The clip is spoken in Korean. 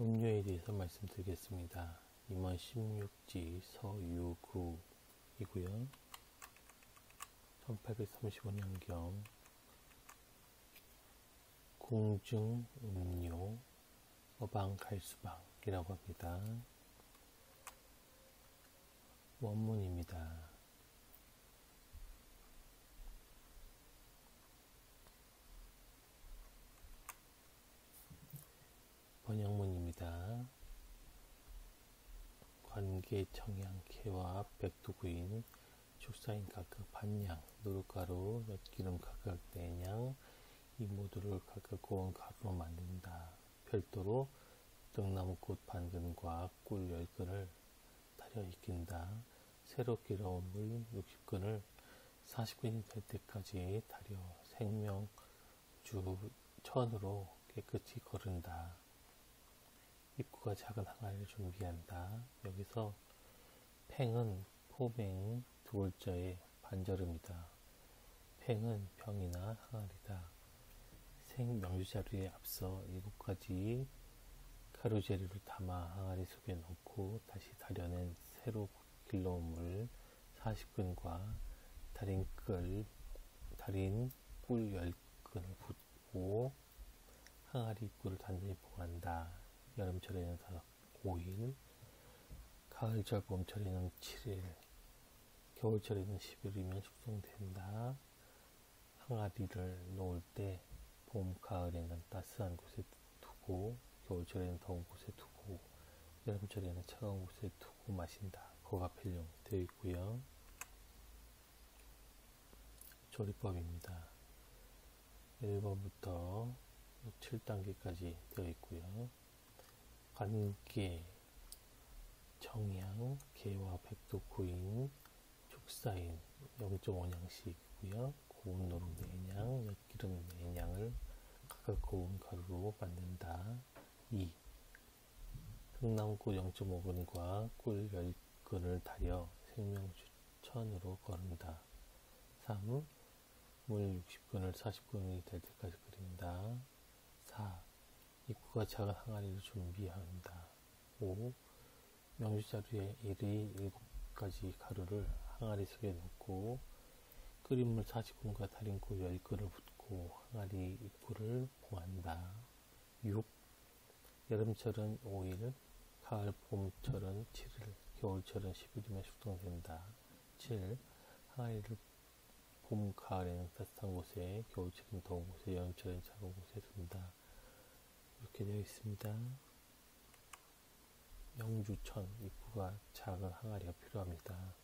음료에 대해서 말씀드리겠습니다. 임원 16지 서유구이고요. 1835년경 궁중 음료 어방 갈수방이라고 합니다. 원문입니다. 번역문입니다. 관계 청양 캐와 백두구인 축사인 각각 반양 노릇가루 엿기름 각각 네냥 이 모두를 각각 고운 가루로 만든다. 별도로 등나무꽃 반근과 꿀 10근을 달여 익힌다. 새로 길어온 물 60근을 40근이 될 때까지 달여 생명주 천으로 깨끗이 거른다. 입구가 작은 항아리를 준비한다. 여기서 팽은 포맹 두 글자의 반절음이다. 팽은 병이나 항아리다. 생명주 자루에 앞서 일곱 가지 가루 재료를 담아 항아리 속에 넣고 다시 달여낸 새로 길러온 물 40근과 달인 끌, 달인 꿀 10근을 붓고 항아리 입구를 단단히 보관한다. 여름철에는 5일, 가을철 봄철에는 7일, 겨울철에는 10일이면 숙성된다. 항아리를 놓을 때 봄, 가을에는 따스한 곳에 두고 겨울철에는 더운 곳에 두고 여름철에는 차가운 곳에 두고 마신다. 거가필용 되어 있고요. 조리법입니다. 1번부터 7단계까지 되어 있고요. 관계, 정양, 개와 백도 구인, 축사인 0.5냥씩이고요. 고운 노루 4냥, 엿기름 4냥을 각각 고운 가루로 만든다. 2. 등나무꽃 0.5근과 꿀 10근을 달여 생명주천으로 거른다. 3. 물 60근을 40근이 될 때까지 끓인다. 4. 입구가 작은 항아리를 준비한다. 5. 명주자루에 1의 7가지 가루를 항아리 속에 넣고 끓인 물 40분과 달인 고 10근을 붓고 항아리 입구를 봉한다. 6. 여름철은 5일, 가을 봄철은 7일, 겨울철은 10일이면 숙성된다. 7. 항아리를 봄, 가을에는 따뜻한 곳에, 겨울철은 더운 곳에, 여름철엔 차가운 곳에 둔다. 이렇게 되어 있습니다. 영주천 입구가 작은 항아리가 필요합니다.